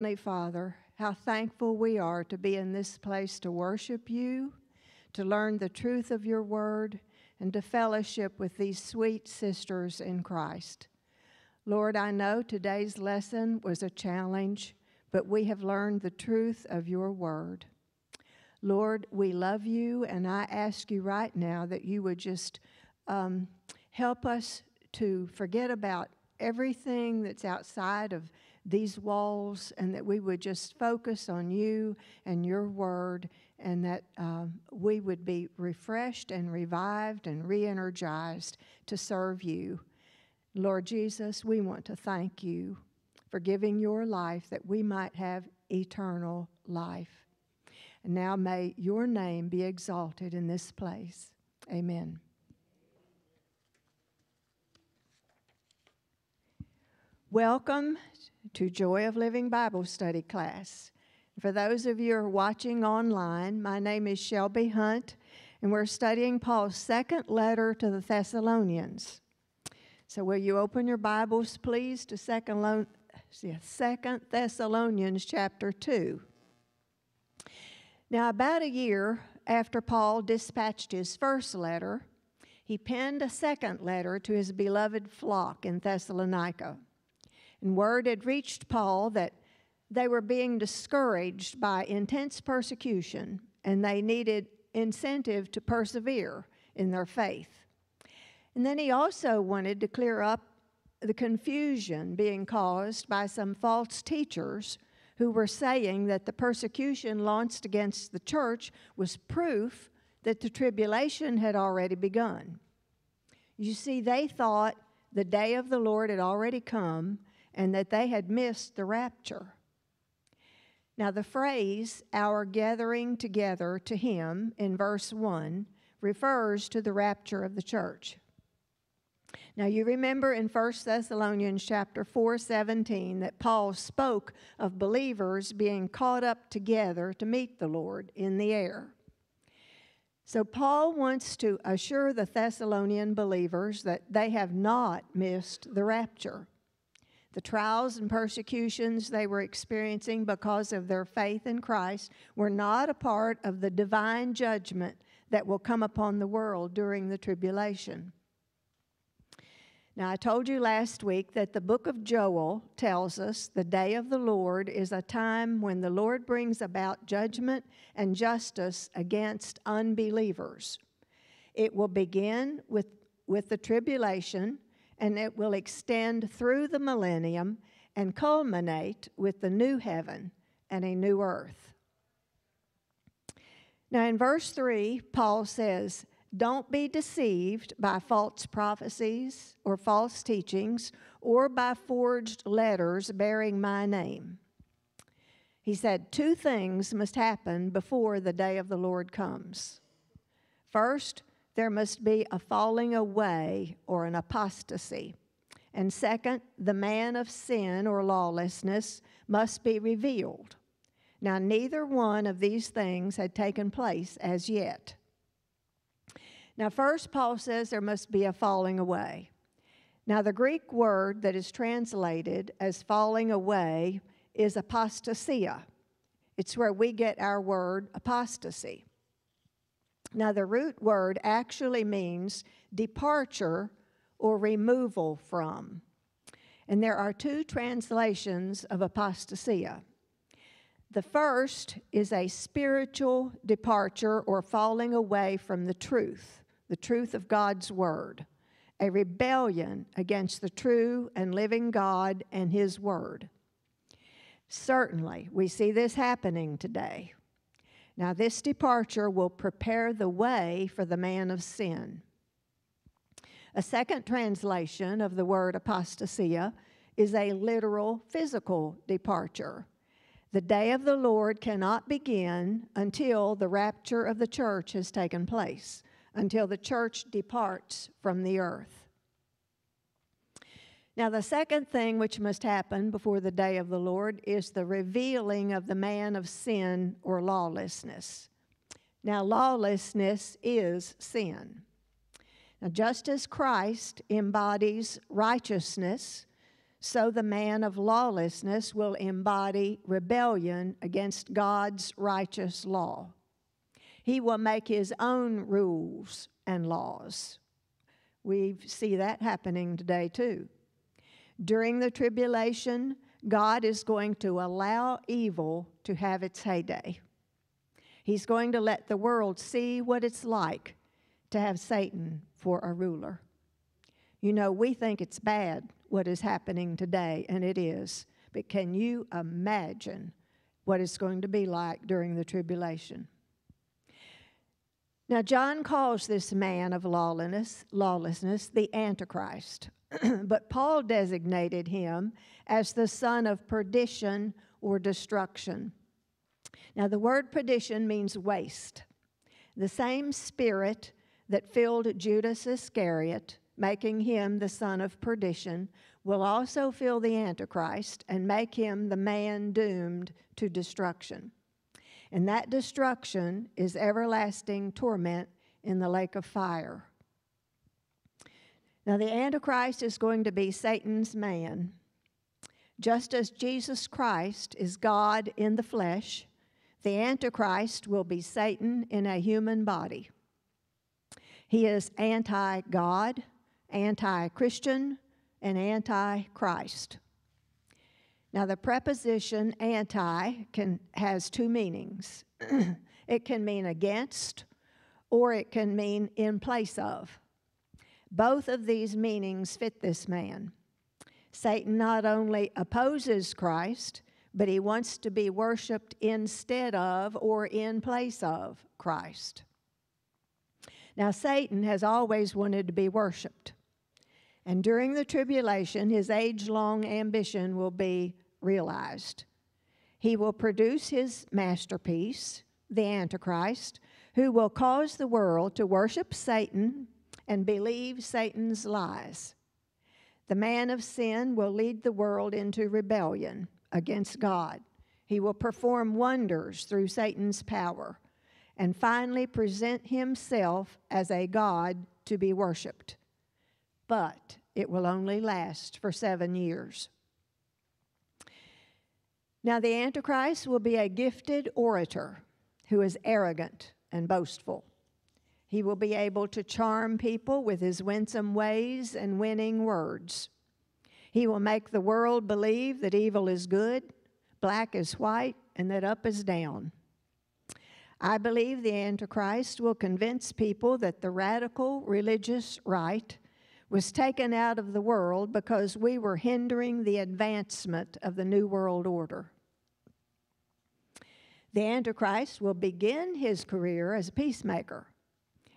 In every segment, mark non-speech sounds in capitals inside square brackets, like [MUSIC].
Heavenly Father, how thankful we are to be in this place to worship you, to learn the truth of your word, and to fellowship with these sweet sisters in Christ. Lord, I know today's lesson was a challenge, but we have learned the truth of your word. Lord, we love you, and I ask you right now that you would just um, help us to forget about everything that's outside of these walls and that we would just focus on you and your word and that um, we would be refreshed and revived and re energized to serve you. Lord Jesus, we want to thank you for giving your life that we might have eternal life. And now may your name be exalted in this place. Amen. Welcome to Joy of Living Bible Study class. For those of you who are watching online, my name is Shelby Hunt, and we're studying Paul's second letter to the Thessalonians. So, will you open your Bibles, please, to Second, Second Thessalonians chapter 2. Now, about a year after Paul dispatched his first letter, he penned a second letter to his beloved flock in Thessalonica. And word had reached Paul that they were being discouraged by intense persecution and they needed incentive to persevere in their faith. And then he also wanted to clear up the confusion being caused by some false teachers who were saying that the persecution launched against the church was proof that the tribulation had already begun. You see, they thought the day of the Lord had already come and that they had missed the rapture. Now, the phrase, our gathering together to him, in verse 1, refers to the rapture of the church. Now you remember in 1 Thessalonians chapter 4 17 that Paul spoke of believers being caught up together to meet the Lord in the air. So Paul wants to assure the Thessalonian believers that they have not missed the rapture. The trials and persecutions they were experiencing because of their faith in Christ were not a part of the divine judgment that will come upon the world during the tribulation. Now, I told you last week that the book of Joel tells us the day of the Lord is a time when the Lord brings about judgment and justice against unbelievers. It will begin with, with the tribulation and it will extend through the millennium and culminate with the new heaven and a new earth. Now, in verse 3, Paul says, Don't be deceived by false prophecies or false teachings or by forged letters bearing my name. He said, Two things must happen before the day of the Lord comes. First, there must be a falling away or an apostasy. And second, the man of sin or lawlessness must be revealed. Now, neither one of these things had taken place as yet. Now, first, Paul says there must be a falling away. Now, the Greek word that is translated as falling away is apostasia. It's where we get our word apostasy. Now, the root word actually means departure or removal from. And there are two translations of apostasia. The first is a spiritual departure or falling away from the truth, the truth of God's Word, a rebellion against the true and living God and His Word. Certainly, we see this happening today. Now, this departure will prepare the way for the man of sin. A second translation of the word apostasia is a literal physical departure. The day of the Lord cannot begin until the rapture of the church has taken place, until the church departs from the earth. Now, the second thing which must happen before the day of the Lord is the revealing of the man of sin or lawlessness. Now, lawlessness is sin. Now, just as Christ embodies righteousness, so the man of lawlessness will embody rebellion against God's righteous law. He will make his own rules and laws. We see that happening today too. During the tribulation, God is going to allow evil to have its heyday. He's going to let the world see what it's like to have Satan for a ruler. You know, we think it's bad what is happening today, and it is. But can you imagine what it's going to be like during the tribulation? Now, John calls this man of lawlessness, lawlessness the Antichrist, [CLEARS THROAT] but Paul designated him as the son of perdition or destruction. Now, the word perdition means waste. The same spirit that filled Judas Iscariot making him the son of perdition, will also fill the Antichrist and make him the man doomed to destruction. And that destruction is everlasting torment in the lake of fire. Now, the Antichrist is going to be Satan's man. Just as Jesus Christ is God in the flesh, the Antichrist will be Satan in a human body. He is anti God, anti Christian, and anti Christ. Now, the preposition anti can, has two meanings [CLEARS THROAT] it can mean against, or it can mean in place of. Both of these meanings fit this man. Satan not only opposes Christ, but he wants to be worshiped instead of or in place of Christ. Now, Satan has always wanted to be worshiped. And during the tribulation, his age long ambition will be realized. He will produce his masterpiece, the Antichrist, who will cause the world to worship Satan and believe Satan's lies. The man of sin will lead the world into rebellion against God. He will perform wonders through Satan's power and finally present himself as a God to be worshiped but it will only last for seven years. Now, the Antichrist will be a gifted orator who is arrogant and boastful. He will be able to charm people with his winsome ways and winning words. He will make the world believe that evil is good, black is white, and that up is down. I believe the Antichrist will convince people that the radical religious right was taken out of the world because we were hindering the advancement of the New World Order. The Antichrist will begin his career as a peacemaker.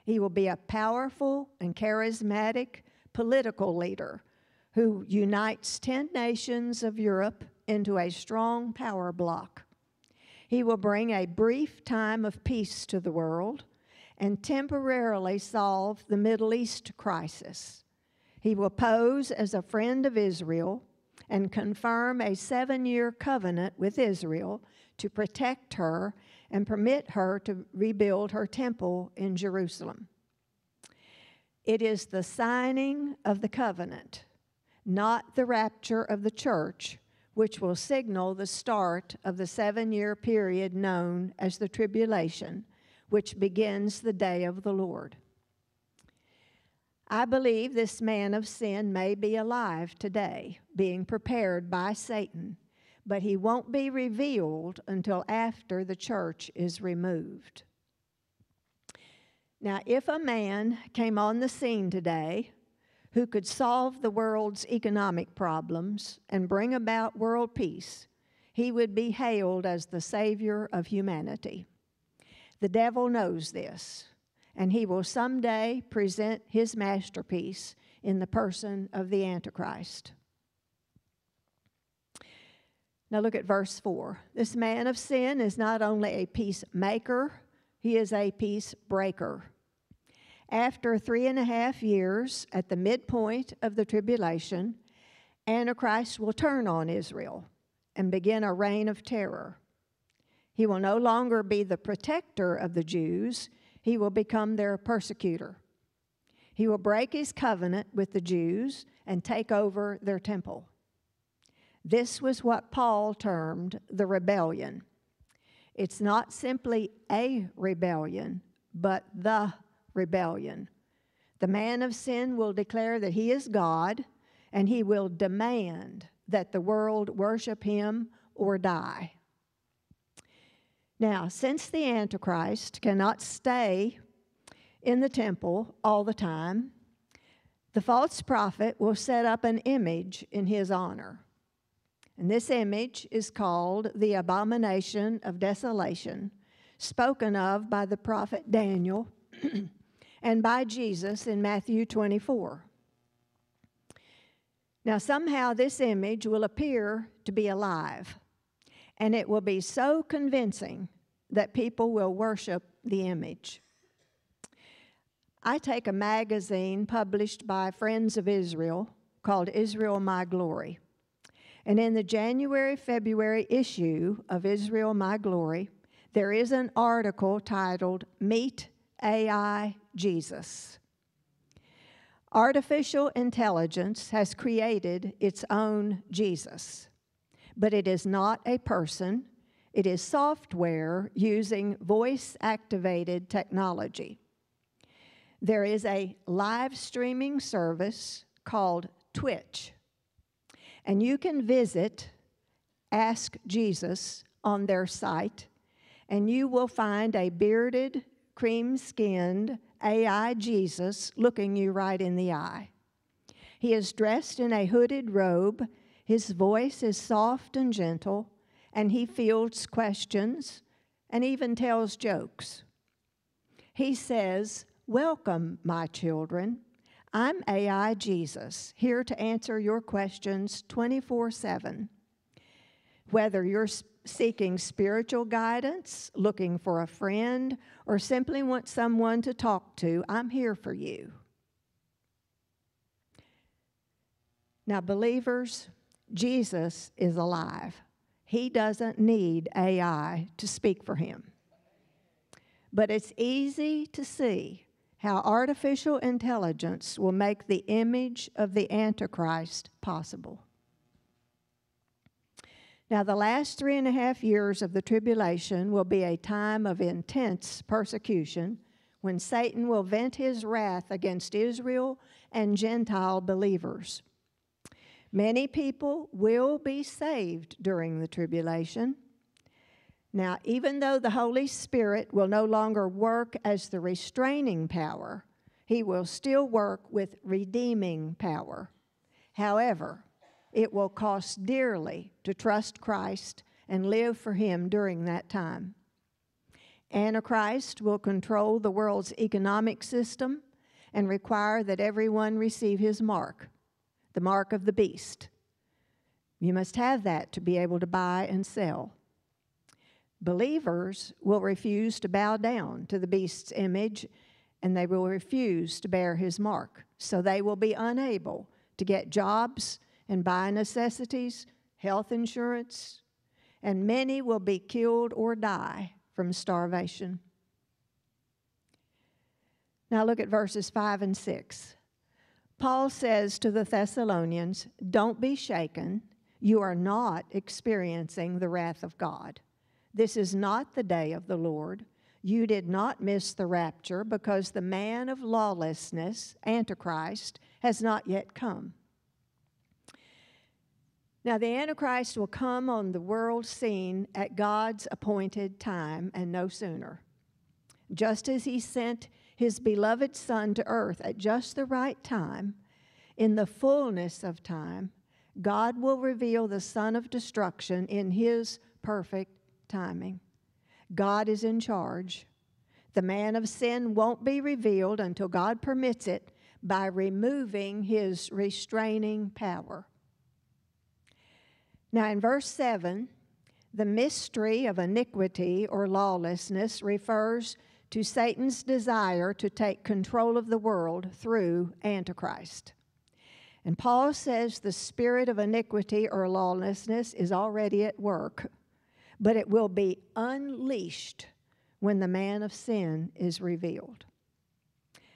He will be a powerful and charismatic political leader who unites 10 nations of Europe into a strong power bloc. He will bring a brief time of peace to the world and temporarily solve the Middle East crisis. He will pose as a friend of Israel and confirm a seven year covenant with Israel to protect her and permit her to rebuild her temple in Jerusalem. It is the signing of the covenant, not the rapture of the church, which will signal the start of the seven year period known as the tribulation, which begins the day of the Lord. I believe this man of sin may be alive today, being prepared by Satan, but he won't be revealed until after the church is removed. Now, if a man came on the scene today who could solve the world's economic problems and bring about world peace, he would be hailed as the Savior of humanity. The devil knows this and he will someday present his masterpiece in the person of the Antichrist. Now look at verse 4. This man of sin is not only a peacemaker, he is a peace breaker. After three and a half years, at the midpoint of the tribulation, Antichrist will turn on Israel and begin a reign of terror. He will no longer be the protector of the Jews, he will become their persecutor. He will break his covenant with the Jews and take over their temple. This was what Paul termed the rebellion. It's not simply a rebellion, but the rebellion. The man of sin will declare that he is God, and he will demand that the world worship him or die. Now, since the Antichrist cannot stay in the temple all the time, the false prophet will set up an image in his honor. And this image is called the abomination of desolation, spoken of by the prophet Daniel [CLEARS THROAT] and by Jesus in Matthew 24. Now, somehow this image will appear to be alive, and it will be so convincing that people will worship the image. I take a magazine published by Friends of Israel called Israel My Glory. And in the January February issue of Israel My Glory, there is an article titled Meet AI Jesus. Artificial intelligence has created its own Jesus, but it is not a person, it is software using voice activated technology. There is a live streaming service called Twitch and you can visit Ask Jesus on their site, and you will find a bearded, cream skinned AI Jesus looking you right in the eye. He is dressed in a hooded robe, his voice is soft and gentle, and he fields questions and even tells jokes. He says, Welcome, my children. I'm AI Jesus, here to answer your questions 24 7. Whether you're seeking spiritual guidance, looking for a friend, or simply want someone to talk to, I'm here for you. Now, believers, Jesus is alive. He doesn't need AI to speak for him. But it's easy to see how artificial intelligence will make the image of the Antichrist possible. Now, the last three and a half years of the tribulation will be a time of intense persecution when Satan will vent his wrath against Israel and Gentile believers. Many people will be saved during the tribulation, now, even though the Holy Spirit will no longer work as the restraining power, he will still work with redeeming power. However, it will cost dearly to trust Christ and live for him during that time. Antichrist will control the world's economic system and require that everyone receive his mark, the mark of the beast. You must have that to be able to buy and sell. Believers will refuse to bow down to the beast's image and they will refuse to bear his mark. So they will be unable to get jobs and buy necessities, health insurance, and many will be killed or die from starvation. Now look at verses 5 and 6. Paul says to the Thessalonians, Don't be shaken. You are not experiencing the wrath of God. This is not the day of the Lord. You did not miss the rapture because the man of lawlessness, Antichrist, has not yet come. Now, the Antichrist will come on the world scene at God's appointed time and no sooner. Just as he sent his beloved Son to earth at just the right time, in the fullness of time, God will reveal the Son of destruction in his perfect timing. God is in charge. The man of sin won't be revealed until God permits it by removing his restraining power. Now, in verse 7, the mystery of iniquity or lawlessness refers to Satan's desire to take control of the world through Antichrist. And Paul says the spirit of iniquity or lawlessness is already at work but it will be unleashed when the man of sin is revealed.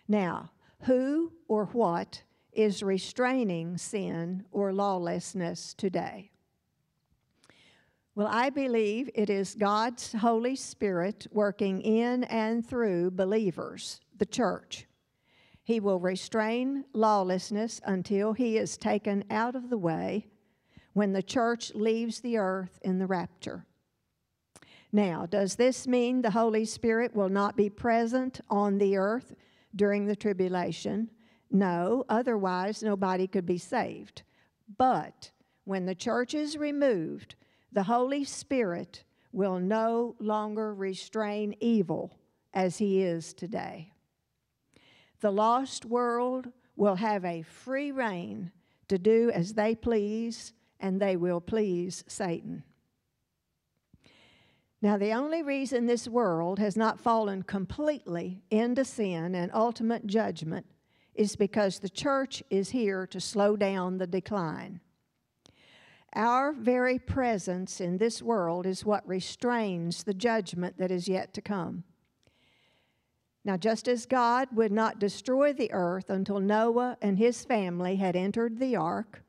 Now, who or what is restraining sin or lawlessness today? Well, I believe it is God's Holy Spirit working in and through believers, the church. He will restrain lawlessness until he is taken out of the way when the church leaves the earth in the rapture. Now, does this mean the Holy Spirit will not be present on the earth during the tribulation? No, otherwise, nobody could be saved. But when the church is removed, the Holy Spirit will no longer restrain evil as he is today. The lost world will have a free rein to do as they please, and they will please Satan. Now, the only reason this world has not fallen completely into sin and ultimate judgment is because the church is here to slow down the decline. Our very presence in this world is what restrains the judgment that is yet to come. Now, just as God would not destroy the earth until Noah and his family had entered the ark,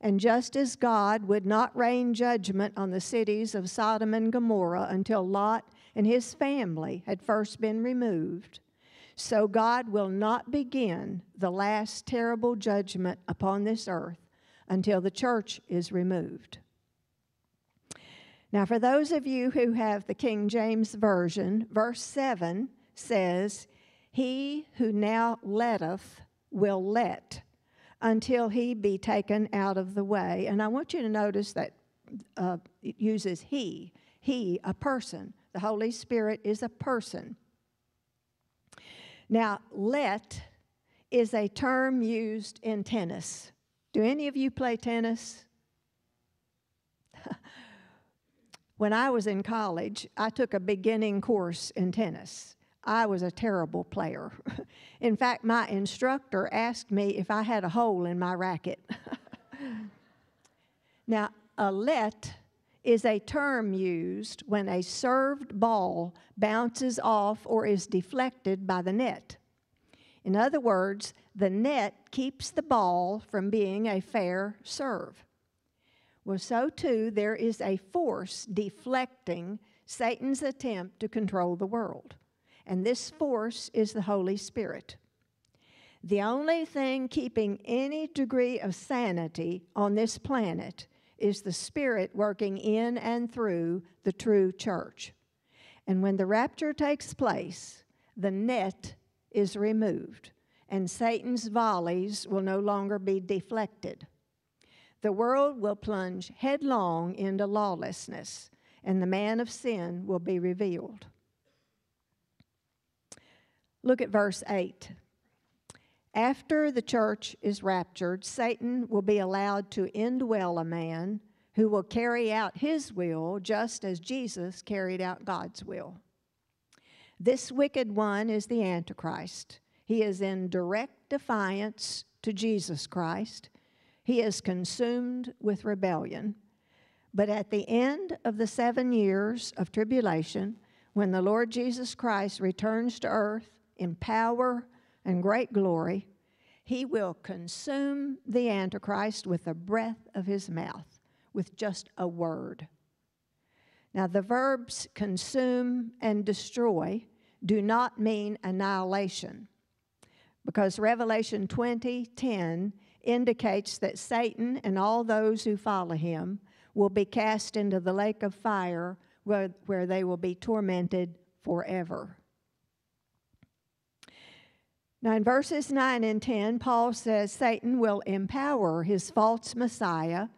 and just as God would not rain judgment on the cities of Sodom and Gomorrah until Lot and his family had first been removed, so God will not begin the last terrible judgment upon this earth until the church is removed. Now, for those of you who have the King James Version, verse 7 says, He who now letteth will let until he be taken out of the way. And I want you to notice that uh, it uses he, he, a person. The Holy Spirit is a person. Now, let is a term used in tennis. Do any of you play tennis? [LAUGHS] when I was in college, I took a beginning course in tennis. I was a terrible player. [LAUGHS] in fact, my instructor asked me if I had a hole in my racket. [LAUGHS] now, a let is a term used when a served ball bounces off or is deflected by the net. In other words, the net keeps the ball from being a fair serve. Well, so too, there is a force deflecting Satan's attempt to control the world. And this force is the Holy Spirit. The only thing keeping any degree of sanity on this planet is the Spirit working in and through the true church. And when the rapture takes place, the net is removed, and Satan's volleys will no longer be deflected. The world will plunge headlong into lawlessness, and the man of sin will be revealed. Look at verse 8. After the church is raptured, Satan will be allowed to indwell a man who will carry out his will just as Jesus carried out God's will. This wicked one is the Antichrist. He is in direct defiance to Jesus Christ. He is consumed with rebellion. But at the end of the seven years of tribulation, when the Lord Jesus Christ returns to earth in power and great glory, he will consume the Antichrist with the breath of his mouth, with just a word. Now, the verbs consume and destroy do not mean annihilation because Revelation 20:10 indicates that Satan and all those who follow him will be cast into the lake of fire where, where they will be tormented forever. Now, in verses 9 and 10, Paul says Satan will empower his false Messiah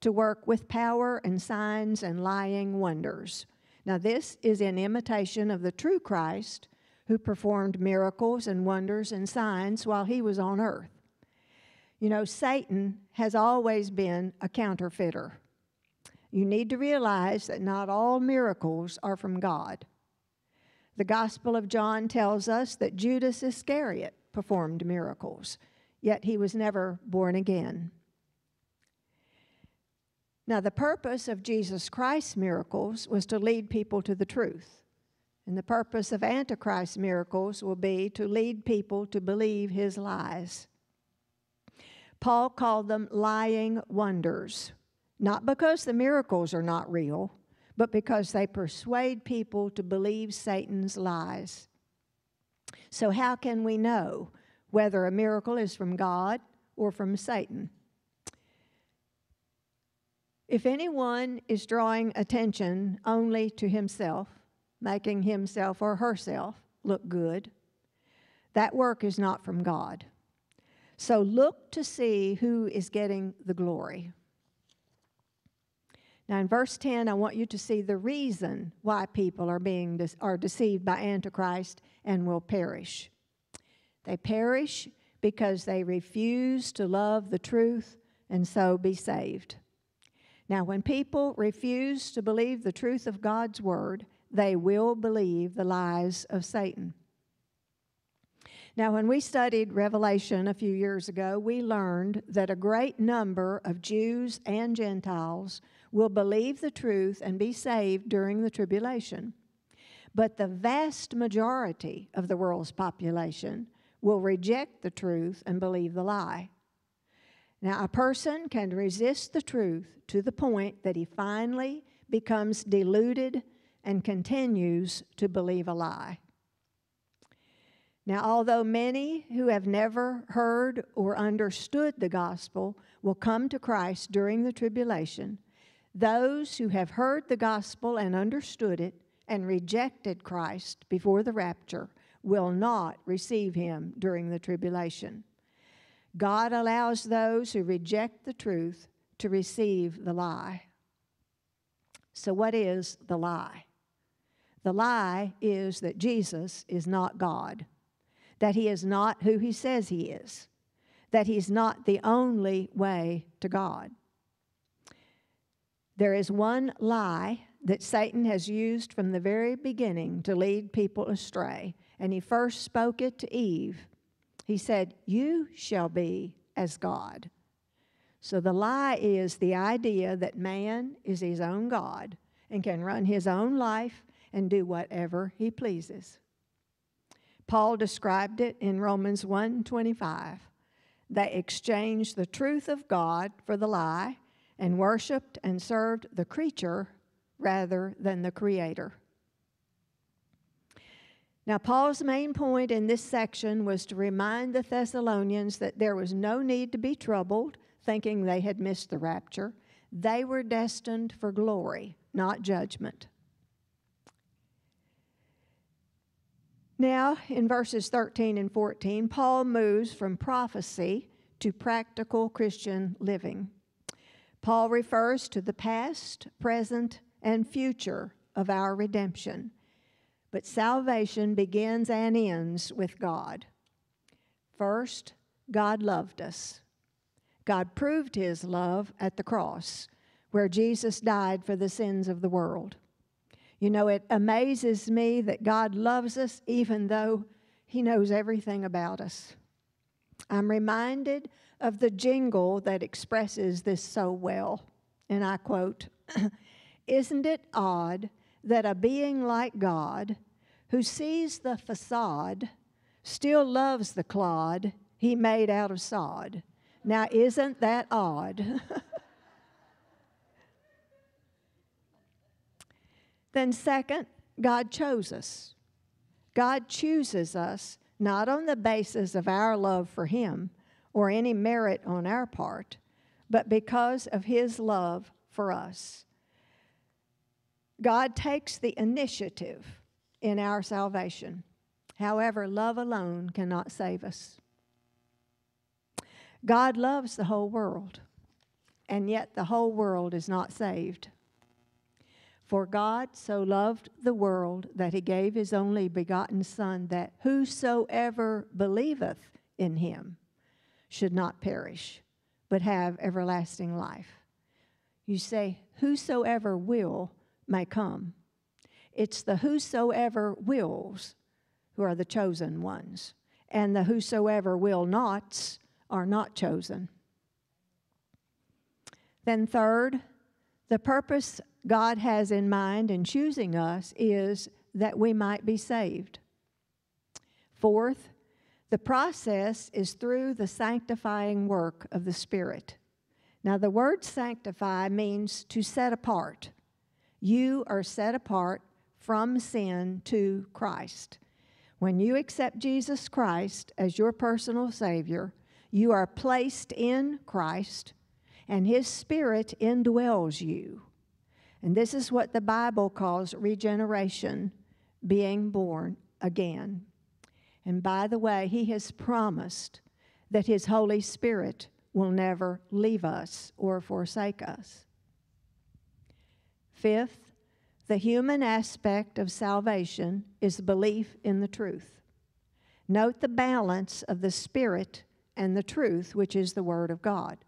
to work with power and signs and lying wonders. Now, this is in imitation of the true Christ who performed miracles and wonders and signs while he was on earth. You know, Satan has always been a counterfeiter. You need to realize that not all miracles are from God. The Gospel of John tells us that Judas Iscariot performed miracles, yet he was never born again. Now, the purpose of Jesus Christ's miracles was to lead people to the truth. And the purpose of Antichrist's miracles will be to lead people to believe his lies. Paul called them lying wonders, not because the miracles are not real, but because they persuade people to believe Satan's lies. So, how can we know whether a miracle is from God or from Satan? If anyone is drawing attention only to himself, making himself or herself look good, that work is not from God. So look to see who is getting the glory. Now, in verse 10, I want you to see the reason why people are being de- are deceived by Antichrist and will perish. They perish because they refuse to love the truth and so be saved. Now, when people refuse to believe the truth of God's word, they will believe the lies of Satan. Now, when we studied Revelation a few years ago, we learned that a great number of Jews and Gentiles will believe the truth and be saved during the tribulation. But the vast majority of the world's population will reject the truth and believe the lie. Now, a person can resist the truth to the point that he finally becomes deluded and continues to believe a lie. Now, although many who have never heard or understood the gospel will come to Christ during the tribulation, those who have heard the gospel and understood it and rejected Christ before the rapture will not receive him during the tribulation. God allows those who reject the truth to receive the lie. So, what is the lie? The lie is that Jesus is not God that he is not who he says he is, that he's not the only way to God. There is one lie that Satan has used from the very beginning to lead people astray, and he first spoke it to Eve. He said, You shall be as God. So the lie is the idea that man is his own God and can run his own life and do whatever he pleases. Paul described it in Romans 1:25. They exchanged the truth of God for the lie and worshiped and served the creature rather than the creator. Now, Paul's main point in this section was to remind the Thessalonians that there was no need to be troubled, thinking they had missed the rapture. They were destined for glory, not judgment. Now, in verses 13 and 14, Paul moves from prophecy to practical Christian living. Paul refers to the past, present, and future of our redemption. But salvation begins and ends with God. First, God loved us. God proved his love at the cross, where Jesus died for the sins of the world. You know, it amazes me that God loves us even though He knows everything about us. I'm reminded of the jingle that expresses this so well, and I quote [CLEARS THROAT] Isn't it odd that a being like God, who sees the facade, still loves the clod he made out of sod? Now, isn't that odd? [LAUGHS] Then, second, God chose us. God chooses us not on the basis of our love for Him or any merit on our part, but because of His love for us. God takes the initiative in our salvation. However, love alone cannot save us. God loves the whole world, and yet the whole world is not saved. For God so loved the world that he gave his only begotten Son, that whosoever believeth in him should not perish, but have everlasting life. You say, Whosoever will may come. It's the whosoever wills who are the chosen ones, and the whosoever will nots are not chosen. Then, third, the purpose God has in mind in choosing us is that we might be saved. Fourth, the process is through the sanctifying work of the Spirit. Now, the word sanctify means to set apart. You are set apart from sin to Christ. When you accept Jesus Christ as your personal Savior, you are placed in Christ, and His Spirit indwells you. And this is what the Bible calls regeneration, being born again. And by the way, He has promised that His Holy Spirit will never leave us or forsake us. Fifth, the human aspect of salvation is belief in the truth. Note the balance of the Spirit and the truth, which is the Word of God.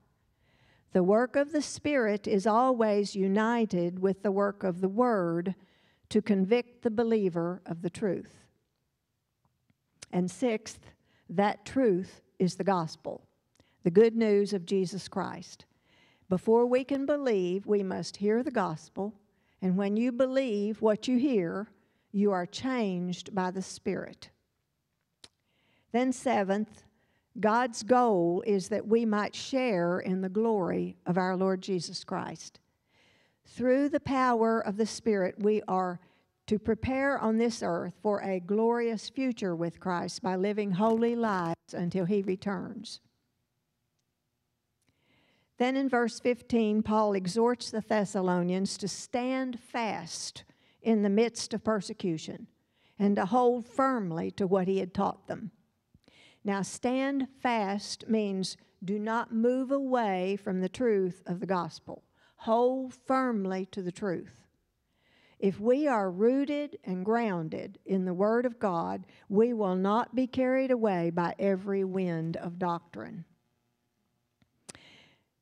The work of the Spirit is always united with the work of the Word to convict the believer of the truth. And sixth, that truth is the gospel, the good news of Jesus Christ. Before we can believe, we must hear the gospel, and when you believe what you hear, you are changed by the Spirit. Then, seventh, God's goal is that we might share in the glory of our Lord Jesus Christ. Through the power of the Spirit, we are to prepare on this earth for a glorious future with Christ by living holy lives until he returns. Then in verse 15, Paul exhorts the Thessalonians to stand fast in the midst of persecution and to hold firmly to what he had taught them. Now, stand fast means do not move away from the truth of the gospel. Hold firmly to the truth. If we are rooted and grounded in the Word of God, we will not be carried away by every wind of doctrine.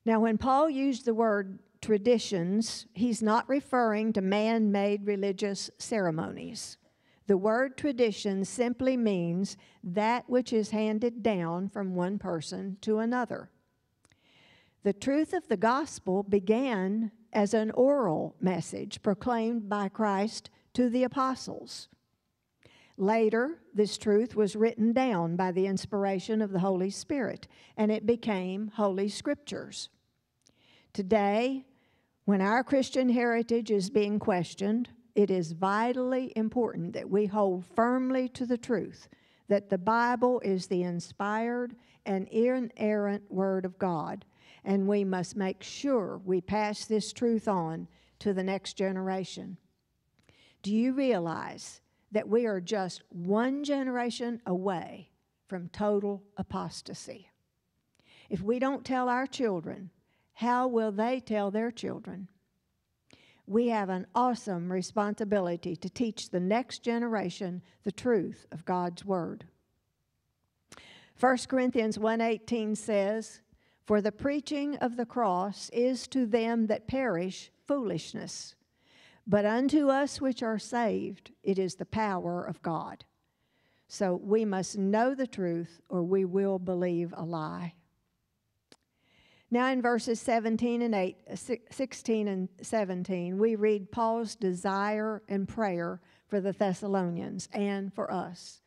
Now, when Paul used the word traditions, he's not referring to man made religious ceremonies. The word tradition simply means that which is handed down from one person to another. The truth of the gospel began as an oral message proclaimed by Christ to the apostles. Later, this truth was written down by the inspiration of the Holy Spirit, and it became Holy Scriptures. Today, when our Christian heritage is being questioned, it is vitally important that we hold firmly to the truth that the Bible is the inspired and inerrant Word of God, and we must make sure we pass this truth on to the next generation. Do you realize that we are just one generation away from total apostasy? If we don't tell our children, how will they tell their children? we have an awesome responsibility to teach the next generation the truth of God's word. 1 Corinthians 1:18 says, "For the preaching of the cross is to them that perish foolishness, but unto us which are saved it is the power of God." So we must know the truth or we will believe a lie. Now, in verses 17 and 8, uh, 16 and 17, we read Paul's desire and prayer for the Thessalonians and for us.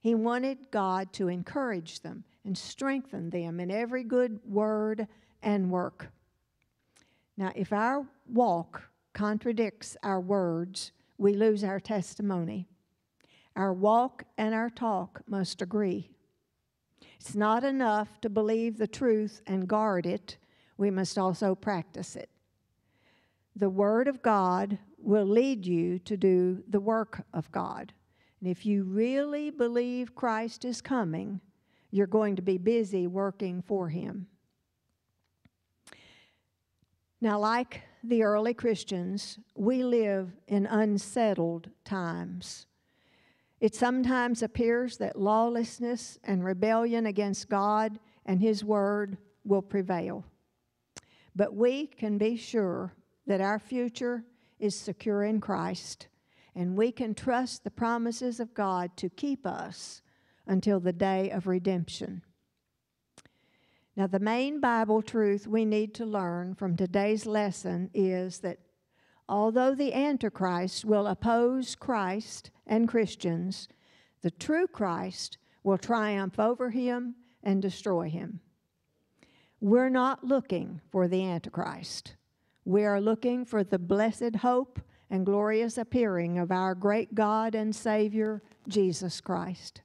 He wanted God to encourage them and strengthen them in every good word and work. Now, if our walk contradicts our words, we lose our testimony. Our walk and our talk must agree. It's not enough to believe the truth and guard it, we must also practice it. The Word of God will lead you to do the work of God. And if you really believe Christ is coming, you're going to be busy working for Him. Now, like the early Christians, we live in unsettled times. It sometimes appears that lawlessness and rebellion against God and His Word will prevail. But we can be sure that our future is secure in Christ, and we can trust the promises of God to keep us until the day of redemption. Now, the main Bible truth we need to learn from today's lesson is that although the Antichrist will oppose Christ and Christians, the true Christ will triumph over him and destroy him. We're not looking for the Antichrist. We are looking for the blessed hope and glorious appearing of our great God and Savior, Jesus Christ.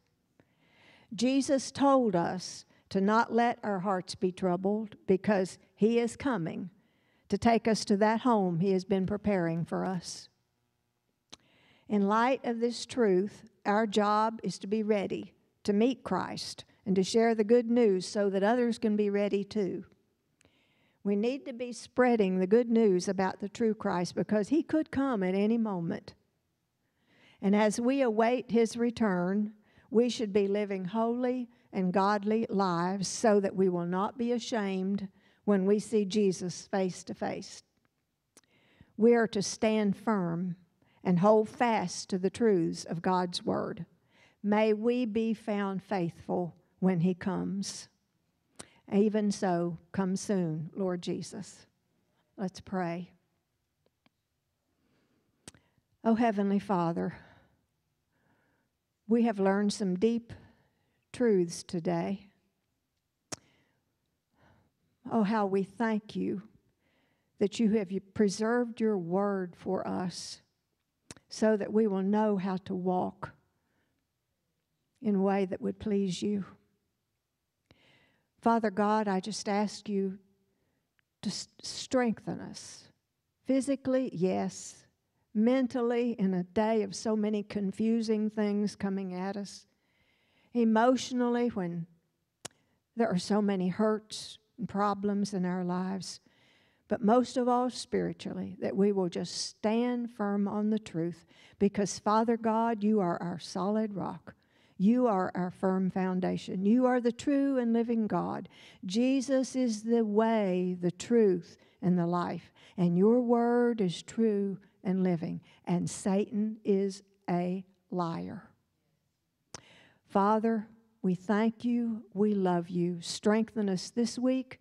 Jesus told us to not let our hearts be troubled because He is coming to take us to that home He has been preparing for us. In light of this truth, our job is to be ready to meet Christ and to share the good news so that others can be ready too. We need to be spreading the good news about the true Christ because he could come at any moment. And as we await his return, we should be living holy and godly lives so that we will not be ashamed when we see Jesus face to face. We are to stand firm and hold fast to the truths of God's word. May we be found faithful when he comes. Even so, come soon, Lord Jesus. Let's pray. Oh, Heavenly Father, we have learned some deep truths today. Oh, how we thank you that you have preserved your word for us so that we will know how to walk in a way that would please you. Father God, I just ask you to strengthen us. Physically, yes. Mentally, in a day of so many confusing things coming at us. Emotionally, when there are so many hurts and problems in our lives. But most of all, spiritually, that we will just stand firm on the truth because, Father God, you are our solid rock. You are our firm foundation. You are the true and living God. Jesus is the way, the truth, and the life. And your word is true and living. And Satan is a liar. Father, we thank you. We love you. Strengthen us this week.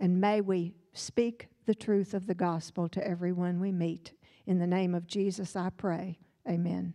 And may we speak the truth of the gospel to everyone we meet. In the name of Jesus, I pray. Amen.